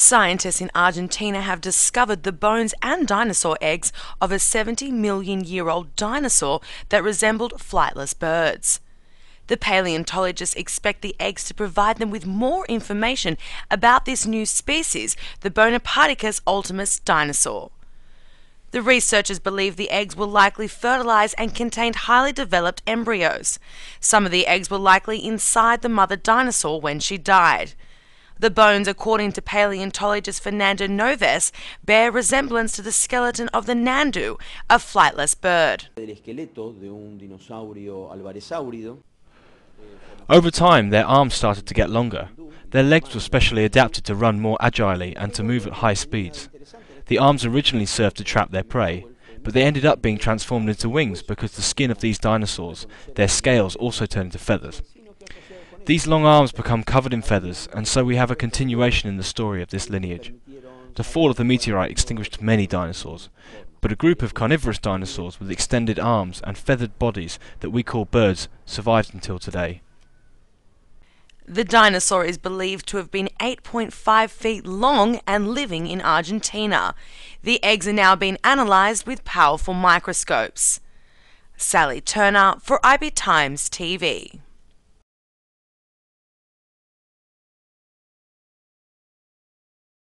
Scientists in Argentina have discovered the bones and dinosaur eggs of a 70 million year old dinosaur that resembled flightless birds. The paleontologists expect the eggs to provide them with more information about this new species, the Bonapartenykus ultimus dinosaur. The researchers believe the eggs were likely fertilized and contained highly developed embryos. Some of the eggs were likely inside the mother dinosaur when she died. The bones, according to paleontologist Fernando Novas, bear resemblance to the skeleton of the nandu, a flightless bird. Over time, their arms started to get longer. Their legs were specially adapted to run more agilely and to move at high speeds. The arms originally served to trap their prey, but they ended up being transformed into wings because the skin of these dinosaurs, their scales also turned into feathers. These long arms become covered in feathers, and so we have a continuation in the story of this lineage. The fall of the meteorite extinguished many dinosaurs, but a group of carnivorous dinosaurs with extended arms and feathered bodies that we call birds survived until today. The dinosaur is believed to have been 8.5 feet long and living in Argentina. The eggs are now being analysed with powerful microscopes. Sally Turner for IB Times TV.